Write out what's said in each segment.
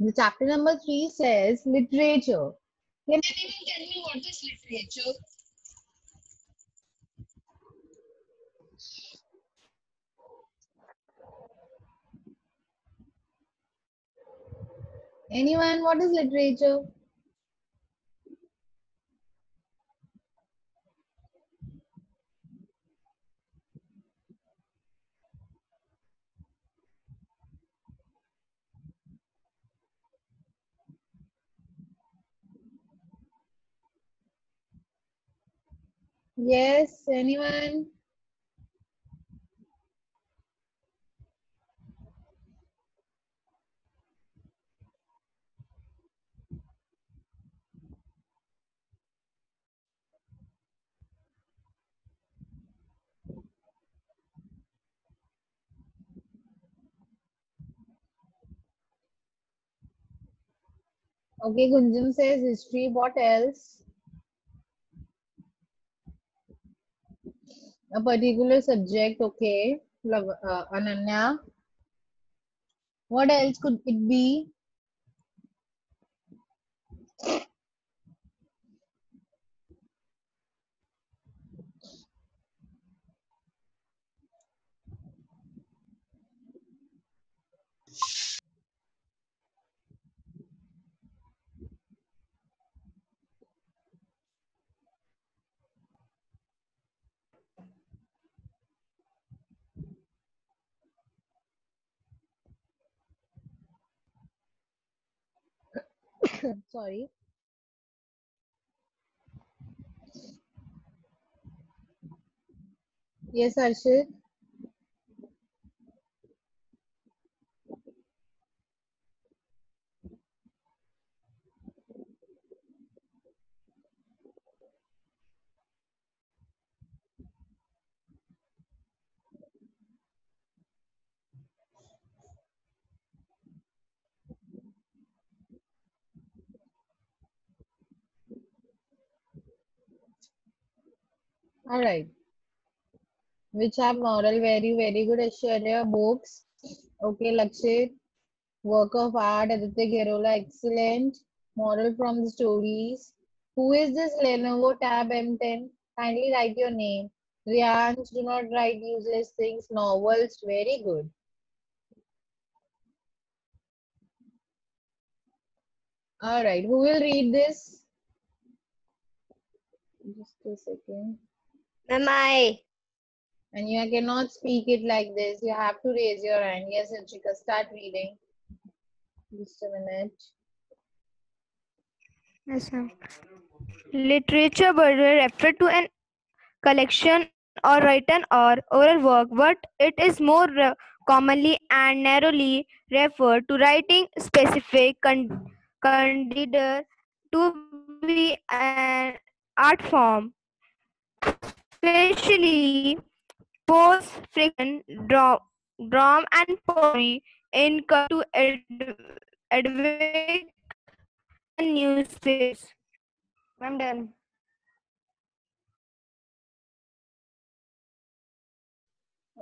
The chapter number three says literature. Can anyone tell me what is literature? Anyone, what is literature? Yes, anyone? Okay, Gunjan says history. What else? A particular subject. Okay. Uh, Ananya. What else could it be? Sorry. Yes, Arshid. All right. Which have moral value? Very good, Aishwarya. Books. Okay, Lakshit. Work of art, Aditya Gairola. Excellent. Moral from the stories. Who is this Lenovo Tab M10? Kindly write your name. Rianj, do not write useless things. Novels. Very good. All right. Who will read this? Just a second. Ma'am, I. And you cannot speak it like this. You have to raise your hand. Yes, Anshika, start reading. Just a minute. Yes, ma'am. Literature would refer to an collection or written or oral work, but it is more commonly and narrowly referred to writing specific con- considered to be an art form, especially post fiction, dra- drama, and poetry in co- to ed- advocate and newspapers. I'm done.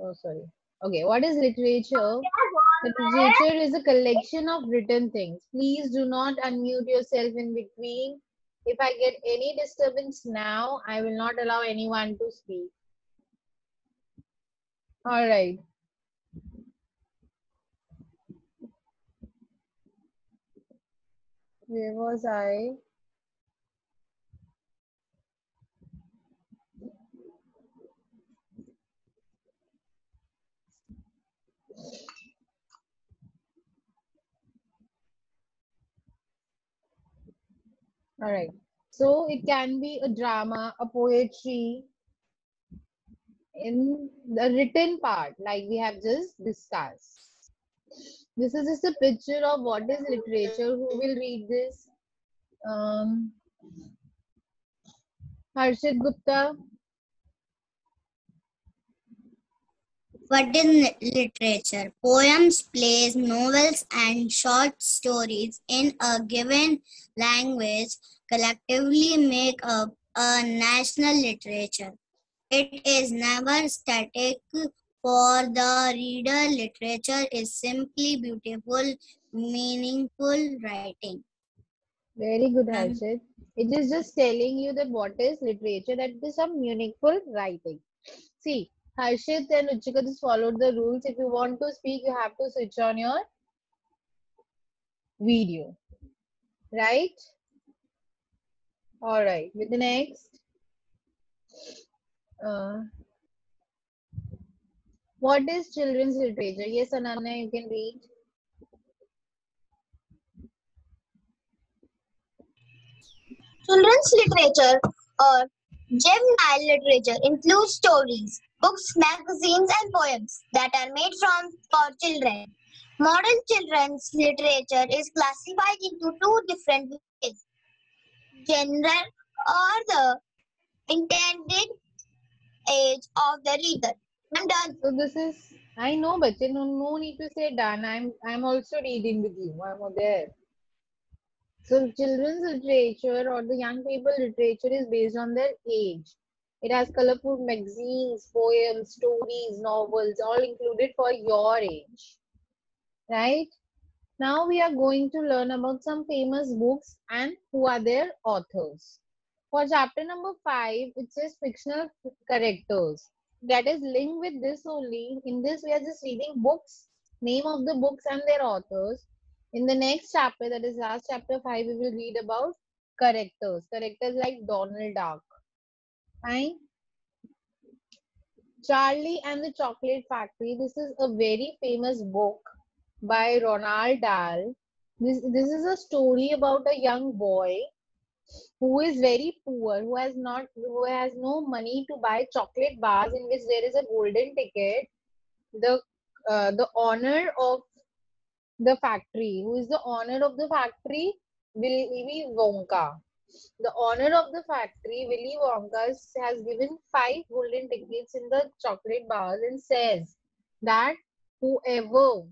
Oh, sorry. Okay, what is literature? Literature is a collection of written things. Please do not unmute yourself in between. If I get any disturbance now, I will not allow anyone to speak. All right. Where was I? All right. So it can be a drama, a poetry in the written part, like we have just discussed. This is just a picture of what is literature. Who will read this? Um, Harshit Gupta. What is li- literature? Poems, plays, novels, and short stories in a given language collectively make up a national literature. It is never static For the reader, literature is simply beautiful, meaningful writing. Very good, Um, Harshit. It is just telling you that what is literature, that is some meaningful writing. See, Harshit and Ruchika just followed the rules. If you want to speak, you have to switch on your video. Right? All right. With the next. Uh, what is children's literature? Yes, Ananya, you can read. Children's literature or juvenile literature includes stories, books, magazines, and poems that are made from for children. Modern children's literature is classified into two different ways. Genre or the intended age of the reader. I'm done. So this is I know, but you no need to say done. I'm I'm also reading with you. I'm over there. So children's literature or the young people literature is based on their age. It has colorful magazines, poems, stories, novels, all included for your age. Right? Now we are going to learn about some famous books and who are their authors. For chapter number five, it says fictional characters that is linked with this only. In this, we are just reading books, name of the books and their authors. In the next chapter, that is last chapter 5, we will read about characters. Characters like Donald Duck. Fine. Charlie and the Chocolate Factory. This is a very famous book by Ronald Dahl. This, this is a story about a young boy who is very poor, who has not, who has no money to buy chocolate bars in which there is a golden ticket. The uh, the owner of the factory, who is the owner of the factory, Willy Wonka. The owner of the factory, Willy Wonka, has given five golden tickets in the chocolate bars and says that whoever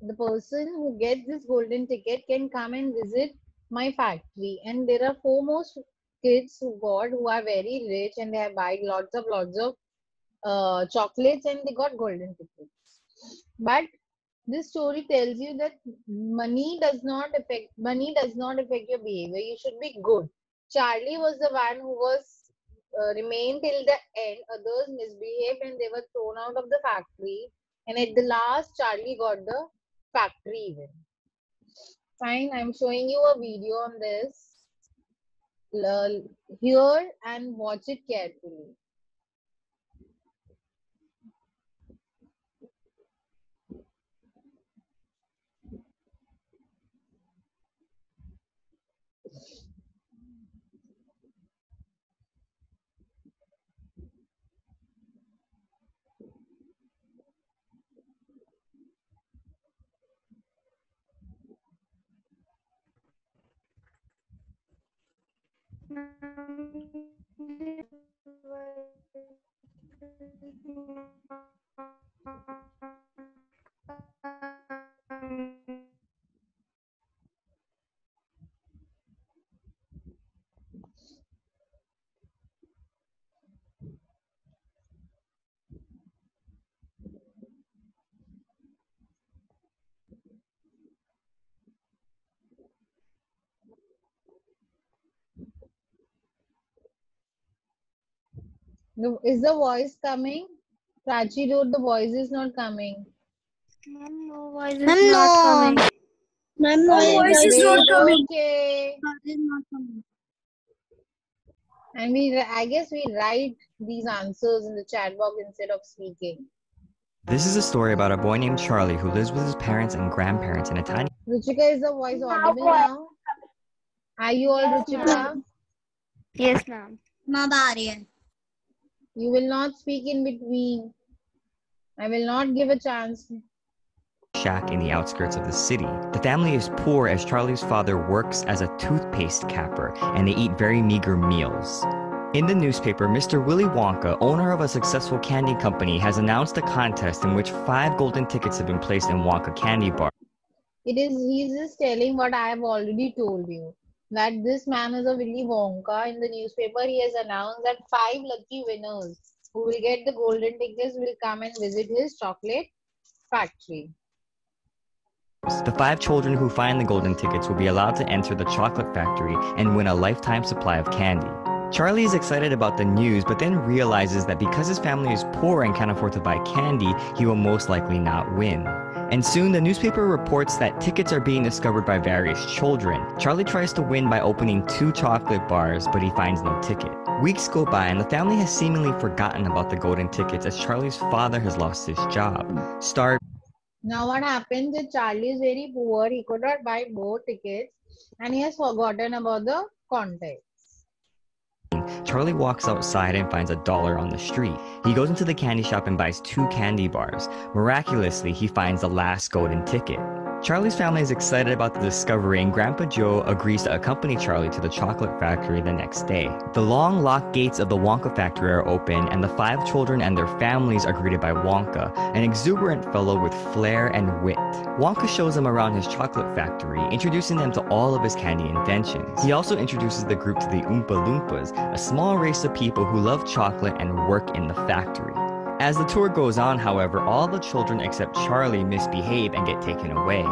the person who gets this golden ticket can come and visit my factory. And there are four most kids who got who are very rich and they have bought lots of lots of uh, chocolates and they got golden tickets. But this story tells you that money does not affect money does not affect your behavior. You should be good. Charlie was the one who was uh, remained till the end. Others misbehaved and they were thrown out of the factory. And at the last charlie got the factory even Fine, I'm showing you a video on this. here and watch it carefully. Thank you. The, is the voice coming? Prachi wrote the voice is not coming. Ma'am, no voice is Ma'am, not coming. Ma'am, no oh, voice is not coming. Okay. Is not. And we, I guess we write these answers in the chat box instead of speaking. This is a story about a boy named Charlie who lives with his parents and grandparents in a tiny. Ruchika is the voice audible now. Are you all yes, Ruchika? Yes, ma'am. Ma'am, you will not speak in between. I will not give a chance. shack in the outskirts of the city. The family is poor as Charlie's father works as a toothpaste capper and they eat very meager meals. In the newspaper, Mr. Willy Wonka, owner of a successful candy company, has announced a contest in which five golden tickets have been placed in Wonka candy bar. It is he's just telling what I have already told you. That this man is a Willy Wonka. In the newspaper, he has announced that five lucky winners who will get the golden tickets will come and visit his chocolate factory. The five children who find the golden tickets will be allowed to enter the chocolate factory and win a lifetime supply of candy. Charlie is excited about the news, but then realizes that because his family is poor and can't afford to buy candy, he will most likely not win. And soon the newspaper reports that tickets are being discovered by various children. Charlie tries to win by opening two chocolate bars, but he finds no ticket. Weeks go by and the family has seemingly forgotten about the golden tickets as Charlie's father has lost his job. Star Now what happened is Charlie is very poor. He could not buy more tickets and he has forgotten about the contest. Charlie walks outside and finds a dollar on the street. He goes into the candy shop and buys two candy bars. Miraculously, he finds the last golden ticket. Charlie's family is excited about the discovery, and Grandpa Joe agrees to accompany Charlie to the chocolate factory the next day. The long locked gates of the Wonka factory are open, and the five children and their families are greeted by Wonka, an exuberant fellow with flair and wit. Wonka shows them around his chocolate factory, introducing them to all of his candy inventions. He also introduces the group to the Oompa Loompas, a small race of people who love chocolate and work in the factory. As the tour goes on, however, all the children except Charlie misbehave and get taken away.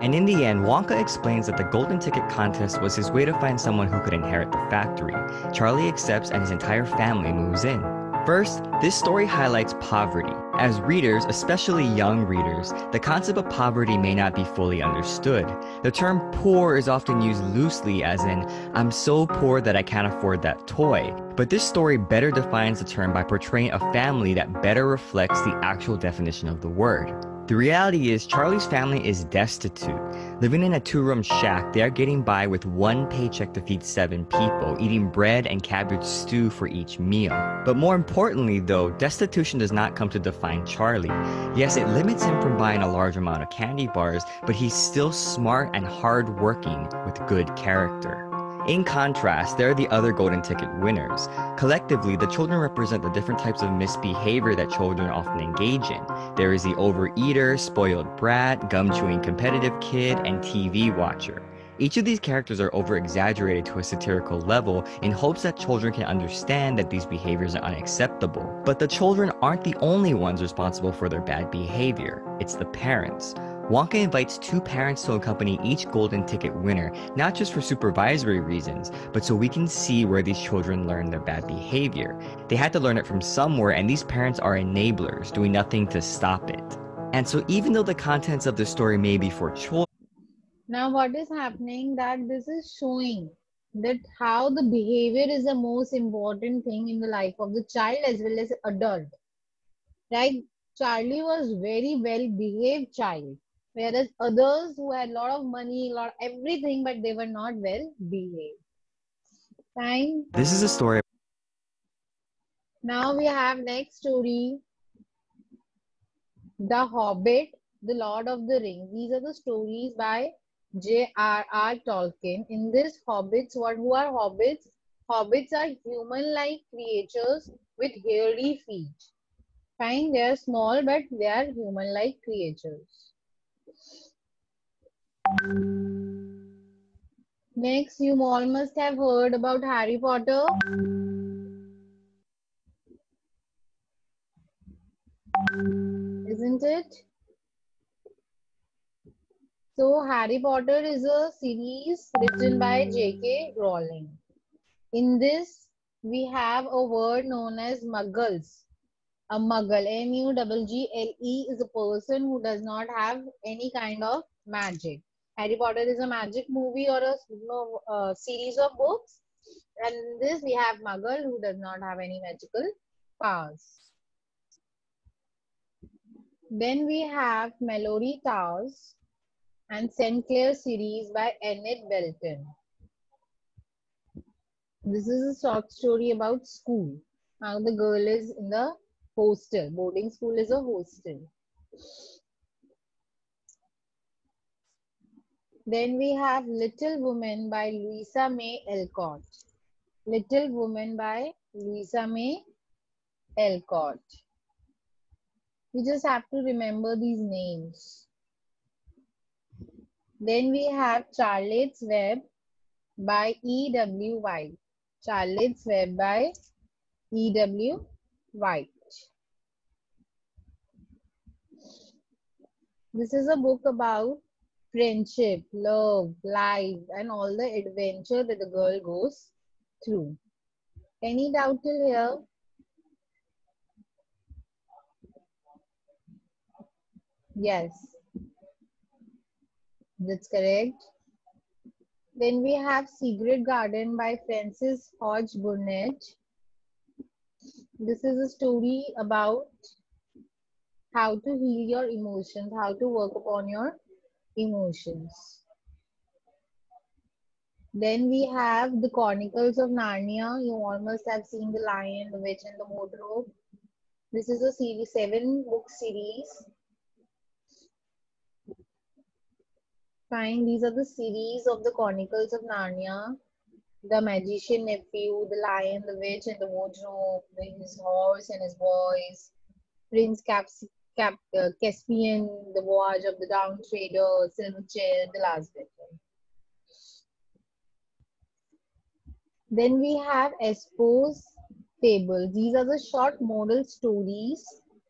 And in the end, Wonka explains that the golden ticket contest was his way to find someone who could inherit the factory. Charlie accepts and his entire family moves in. First, this story highlights poverty. As readers, especially young readers, the concept of poverty may not be fully understood. The term poor is often used loosely, as in, I'm so poor that I can't afford that toy. But this story better defines the term by portraying a family that better reflects the actual definition of the word. The reality is, Charlie's family is destitute. Living in a two room shack, they are getting by with one paycheck to feed seven people, eating bread and cabbage stew for each meal. But more importantly, though, destitution does not come to define Charlie. Yes, it limits him from buying a large amount of candy bars, but he's still smart and hardworking with good character. In contrast, there are the other golden ticket winners. Collectively, the children represent the different types of misbehavior that children often engage in. There is the overeater, spoiled brat, gum chewing competitive kid, and TV watcher. Each of these characters are over exaggerated to a satirical level in hopes that children can understand that these behaviors are unacceptable. But the children aren't the only ones responsible for their bad behavior, it's the parents. Wonka invites two parents to accompany each golden ticket winner, not just for supervisory reasons, but so we can see where these children learn their bad behavior. They had to learn it from somewhere, and these parents are enablers, doing nothing to stop it. And so, even though the contents of the story may be for children, Now what is happening that this is showing that how the behavior is the most important thing in the life of the child as well as adult. Right? Charlie was very well behaved child. Whereas others who had a lot of money, lot everything, but they were not well behaved. Fine. this is a story Now we have next story. The Hobbit, The Lord of the Rings. These are the stories by J.R.R. Tolkien. In this hobbits, what who are hobbits? Hobbits are human-like creatures with hairy feet. Fine, they are small, but they are human-like creatures. Next, you all must have heard about Harry Potter. Isn't it? So, Harry Potter is a series written by J.K. Rowling. In this, we have a word known as muggles. A muggle, M-U-G-G-L-E, is a person who does not have any kind of magic. Harry Potter is a magic movie or a you know, uh, series of books. And in this, we have muggle who does not have any magical powers. Then we have Malory Towers and St. Clare series by Enid Blyton. This is a short story about school. Now the girl is in the hostel. Boarding school is a hostel. Then we have Little Woman by Louisa May Alcott. Little Woman by Louisa May Alcott. We just have to remember these names. Then we have Charlotte's Web by E.B. White. Charlotte's Web by E.B. White. This is a book about friendship, love, life, and all the adventure that the girl goes through. Any doubt till here? Yes. That's correct. Then we have Secret Garden by Frances Hodgson Burnett. This is a story about how to heal your emotions, how to work upon your emotions. Then we have the Chronicles of Narnia. You almost have seen The Lion, the Witch, and the Wardrobe. This is a series, seven book series. Fine, these are the series of the Chronicles of Narnia. The Magician Nephew, The Lion, the Witch, and the Wardrobe, his horse and his boys, Prince Caps Cap, uh, Caspian, The Voyage of the Dawn Treader, Silver Chair, The Last Battle. Then we have Aesop's Fables. These are the short moral stories.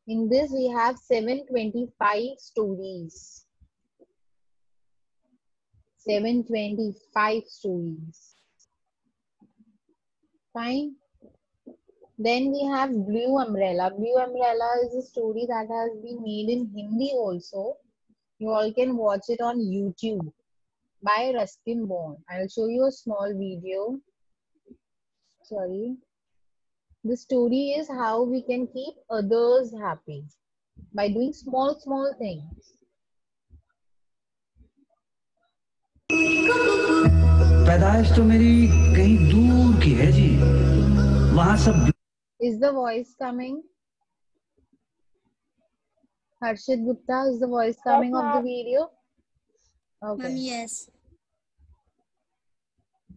In this, we have 725 stories. 725 stories. Fine. Then we have Blue Umbrella. Blue Umbrella is a story that has been made in Hindi also. You all can watch it on YouTube by Ruskin Bond. I'll show you a small video. Sorry. The story is how we can keep others happy by doing small, small things. पैदाइश तो मेरी कहीं दूर की है जी वहां सब Is the voice coming? Harshit Gupta, is the voice coming of the video? Okay. yes.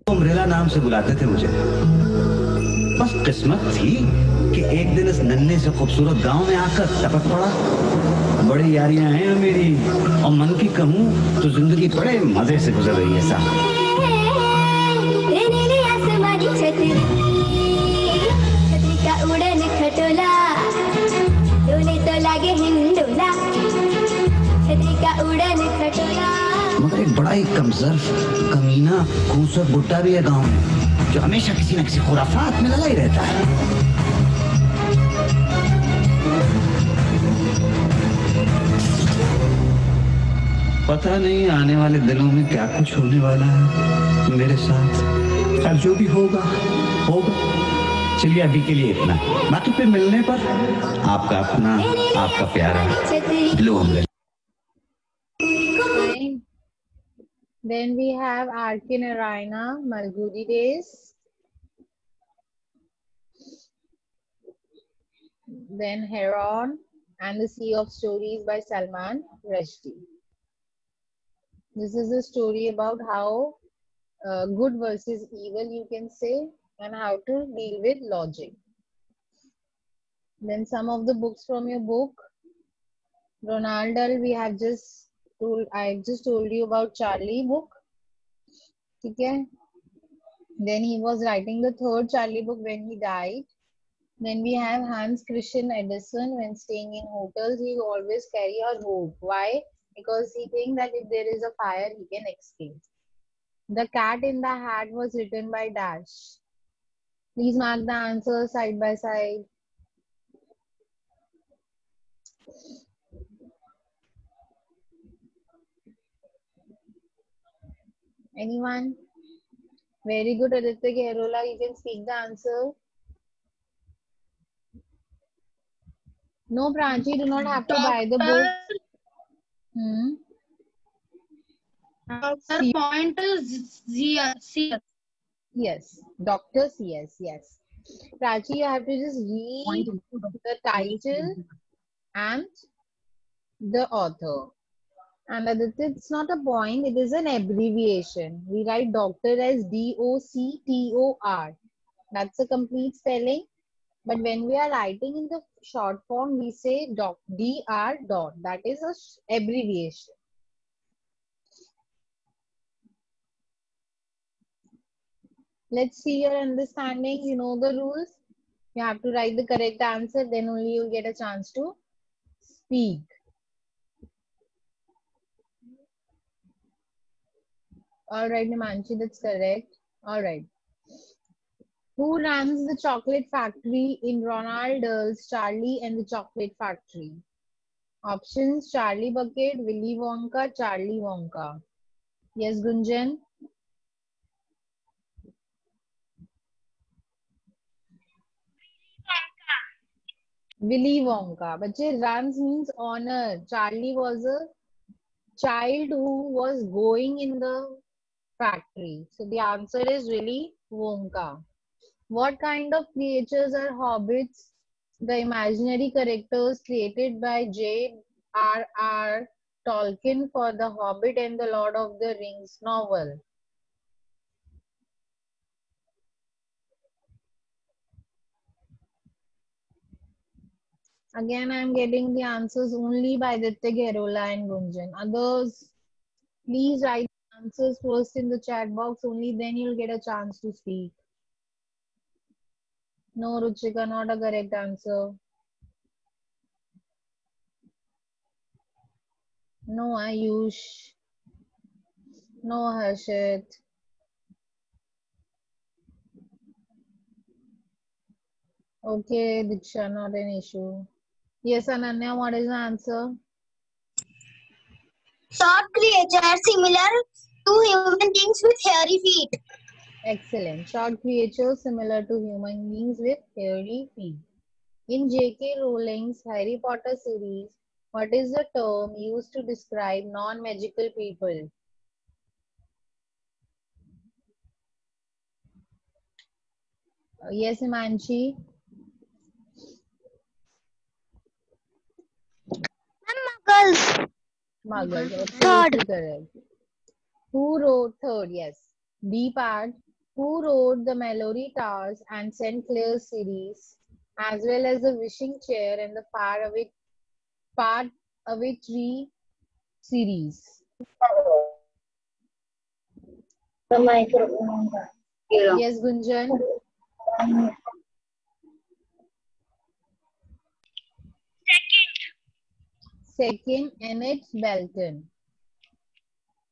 Umbrella नाम से बुलाते थे मुझे बस किस्मत थी कि एक दिन इस नन्हे से खूबसूरत गाँव में आकर टपक पड़ा बड़ी यारियाँ हैं मेरी और मन की कहूँ तो ज़िंदगी बड़े मज़े से गुजर रही है साहब मगर एक बड़ा ही कमज़ोर, कमीना खूबसूरत बुट्टा भी है गाँव में, जो हमेशा किसी न किसी खुराफात में लगा ही रहता है। पता नहीं आने वाले दिनों में क्या कुछ होने वाला है मेरे साथ। अब जो भी होगा होगा। चलिए अभी के लिए इतना। बाकी पे मिलने पर आपका अपना, आपका प्यारा। छतरी blue Then we have Arina, Malgudi Days. Then Haroun and the Sea of Stories by Salman Rushdie. This is a story about how uh, good versus evil you can say and how to deal with logic. Then some of the books from your book. Ronald Dahl, we have just told, I just told you about Charlie book. Okay. Then he was writing the third Charlie book when he died. Then we have Hans Christian Andersen. When staying in hotels, he always carry a rope. Why? Because he think that if there is a fire, he can escape. The Cat in the Hat was written by Dash. Please mark the answers side by side. Anyone? Very good, Aditya Kerola. You can speak the answer. No, Pranchi, do not have to buy the book. Hmm. Sir, point is Z, C. Yes, Dr. Seuss, yes. Prachi, you have to just read the title and the author. And it's not a point, it is an abbreviation. We write doctor as D O C T O R. That's a complete spelling. But when we are writing in the short form, we say doc, DR dot. That is a abbreviation. Let's see your understanding. You know the rules. You have to write the correct answer, then only you'll get a chance to speak. All right, Nimanshi, that's correct. All right. Who runs the chocolate factory in Ronald's Charlie and the Chocolate Factory? Options Charlie Bucket, Willy Wonka, Charlie Wonka. Yes, Gunjan? Willy Wonka. Bache, runs means honor. Charlie was a child who was going in the factory. So the answer is Willy Wonka. What kind of creatures are hobbits? The imaginary characters created by J.R.R. Tolkien for The Hobbit and the Lord of the Rings novel. Again, I'm getting the answers only by Ditya Gairola and Gunjan. Others, please write answers first in the chat box. Only then you'll get a chance to speak. No, Ruchika, not a correct answer. No, Ayush. No, Harshit. Okay, Diksha, not an issue. Yes, Ananya, what is the answer? Short creature similar to human beings with hairy feet. Excellent. Short creatures similar to human beings with hairy feet. In J.K. Rowling's Harry Potter series, what is the term used to describe non-magical people? Uh, Yes, Imanchi. Muggles. Muggles. Third. Correct. Who wrote third? Yes. B part. Who wrote the Malory Towers and St. Clare series, as well as the Wishing Chair and the Far Away Part Away Tree series? Yes, Gunjan. Second, Enid Blyton.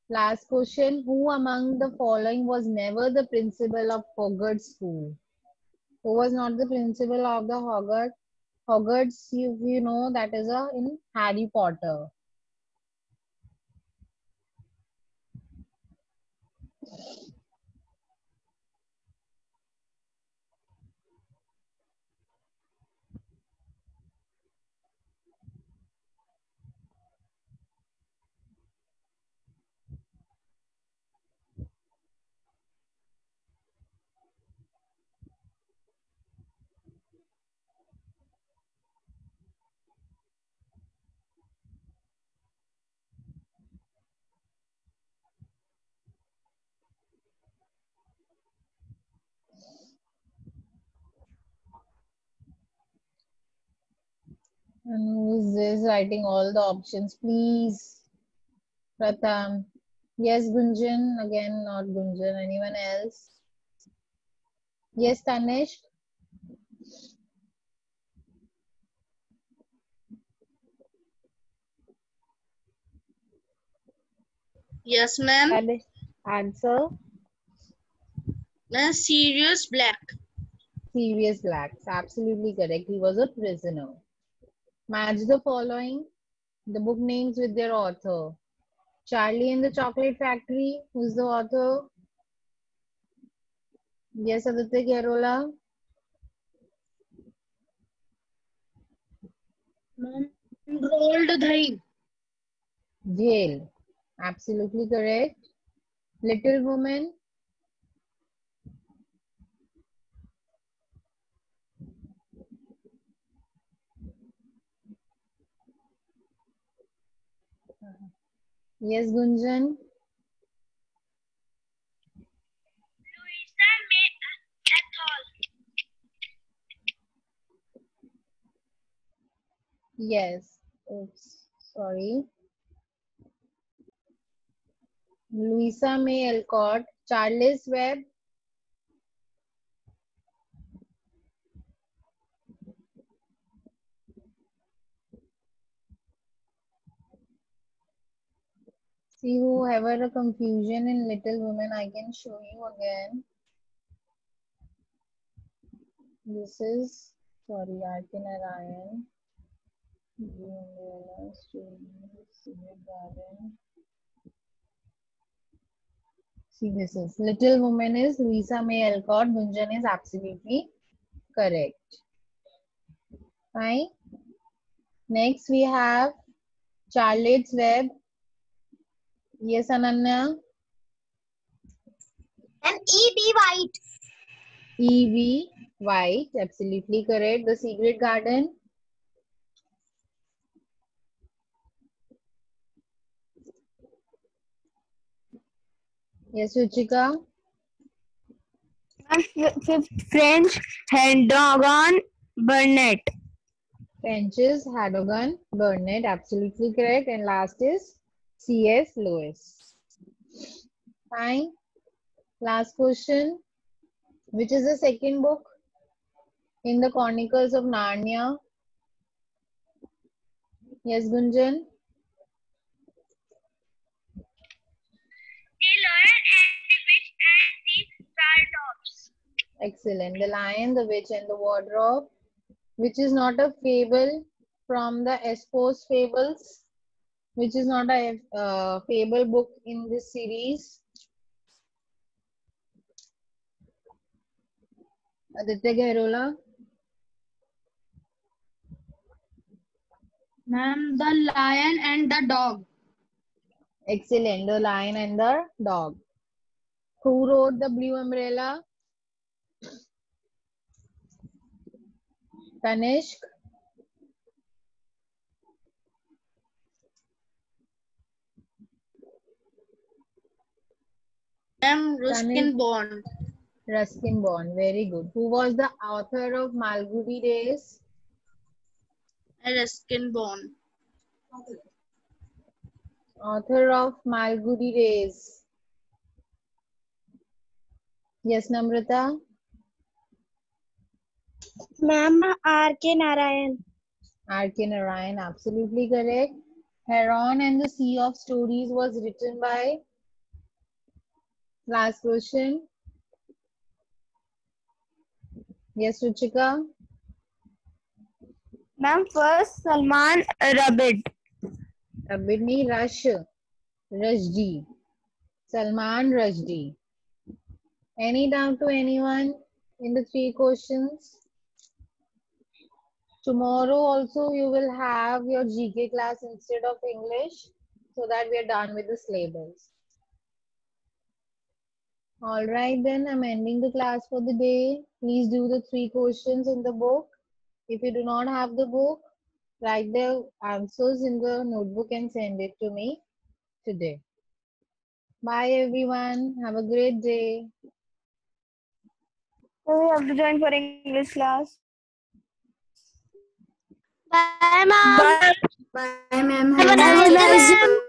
Last question. Who among the following was never the principal of Hogwarts School? Who was not the principal of the Hogwarts? Hogwarts, if you know, that is a, in Harry Potter. And who is this writing all the options? Please. Pratham. Yes, Gunjan. Again, not Gunjan. Anyone else? Yes, Tanish. Yes, ma'am. Tanish. Answer. Ma'am, Sirius Black. Sirius Black. Absolutely correct. He was a prisoner. Match the following. The book names with their author. Charlie and the Chocolate Factory. Who's the author? Yes, Aditya Kerola. Roald Dahl. Jail. Absolutely correct. Little Woman. Yes, Gunjan. Yes. Oops. Sorry. Louisa May Alcott. Charles Webb. See whoever a confusion in Little Women, I can show you again. This is sorry, R.K. Narayan. See, this is Little Woman is Lisa May Alcott. Gunjan is absolutely correct. Fine. Next, we have Charlotte's Web. Yes, Ananya. Ma'am, E.B. White. E.V. White, absolutely correct. The Secret Garden. Yes, Ruchika. Fifth French Hendogan Burnett. French's Hadogan Burnett, absolutely correct. And last is C.S. Lewis. Fine. Last question. Which is the second book in the Chronicles of Narnia? Yes, Gunjan. The Lion and the Witch and the Wardrobes. Excellent. The Lion, the Witch, and the Wardrobe, which is not a fable from the Aesop's Fables, which is not a uh, fable book in this series. Aditya Gairola. Ma'am, the lion and the dog. Excellent. The Lion and the Dog. Who wrote the Blue Umbrella? Tanishk. Ma'am, Tanishq. Ruskin Bond. Ruskin Bond. Very good. Who was the author of Malgudi Days? Ruskin Bond. Author of Malgudi Days. Yes, Namrata. Ma'am, R.K. Narayan. R.K. Narayan, absolutely correct. Haroun and the Sea of Stories was written by. Last question. Yes, Ruchika. Ma'am, first Salman Rabid. Abidni Rush. Rushdie. Salman Rushdie. Any doubt to anyone in the three questions? Tomorrow also you will have your GK class instead of English so that we are done with the syllabus. All right, then I'm ending the class for the day. Please do the three questions in the book. If you do not have the book, write the answers in the notebook and send it to me today. Bye, everyone. Have a great day. We have to join for English class. Bye, ma'am. Bye, ma'am. Have a nice day, ma'am.